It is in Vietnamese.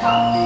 Yeah.